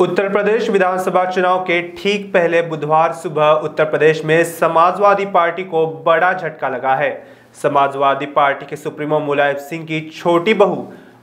उत्तर प्रदेश विधानसभा चुनाव के ठीक पहले बुधवार सुबह उत्तर प्रदेश में समाजवादी पार्टी को बड़ा झटका लगा है। समाजवादी पार्टी के सुप्रीमो मुलायम सिंह की छोटी बहू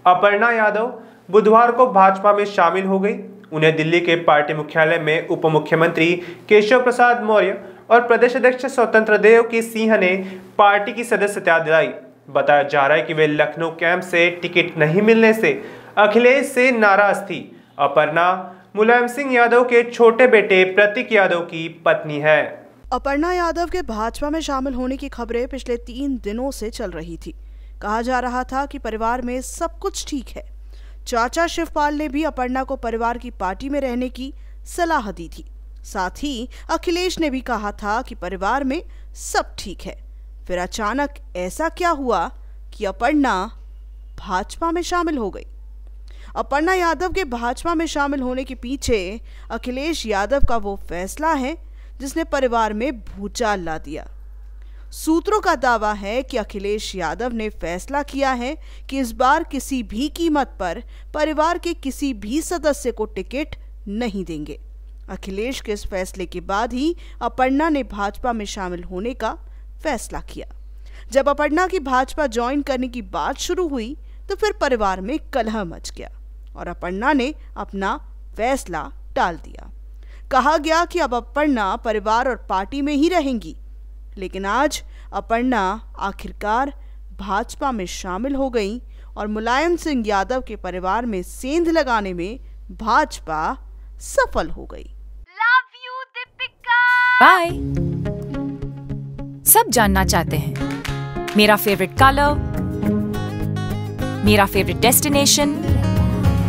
अपर्णा यादव बुधवार को भाजपा में शामिल हो गई। उन्हें दिल्ली के पार्टी मुख्यालय में उप मुख्यमंत्री केशव प्रसाद मौर्य और प्रदेश अध्यक्ष स्वतंत्र देव की सिंह ने पार्टी की सदस्यता दिलाई। बताया जा रहा है कि वे लखनऊ कैंप से टिकट नहीं मिलने से अखिलेश से नाराज़ थी। अपर्णा मुलायम सिंह यादव के छोटे बेटे प्रतीक यादव की पत्नी है। अपर्णा यादव के भाजपा में शामिल होने की खबरें पिछले तीन दिनों से चल रही थी। कहा जा रहा था कि परिवार में सब कुछ ठीक है। चाचा शिवपाल ने भी अपर्णा को परिवार की पार्टी में रहने की सलाह दी थी। साथ ही अखिलेश ने भी कहा था कि परिवार में सब ठीक है। फिर अचानक ऐसा क्या हुआ कि अपर्णा भाजपा में शामिल हो गई? अपर्णा यादव के भाजपा में शामिल होने के पीछे अखिलेश यादव का वो फैसला है, जिसने परिवार में भूचाल ला दिया। सूत्रों का दावा है कि अखिलेश यादव ने फैसला किया है कि इस बार किसी भी कीमत पर परिवार के किसी भी सदस्य को टिकट नहीं देंगे। अखिलेश के इस फैसले के बाद ही अपर्णा ने भाजपा में शामिल होने का फैसला किया। जब अपर्णा की भाजपा ज्वाइन करने की बात शुरू हुई तो फिर परिवार में कलह मच गया। और अपर्णा ने अपना फैसला टाल दिया। कहा गया कि अब अपर्णा परिवार और पार्टी में ही रहेंगी। लेकिन आज अपर्णा आखिरकार भाजपा में शामिल हो गई और मुलायम सिंह यादव के परिवार में सेंध लगाने में भाजपा सफल हो गई। लव यू बाय सब जानना चाहते हैं। मेरा फेवरेट कलर मेरा फेवरेट डेस्टिनेशन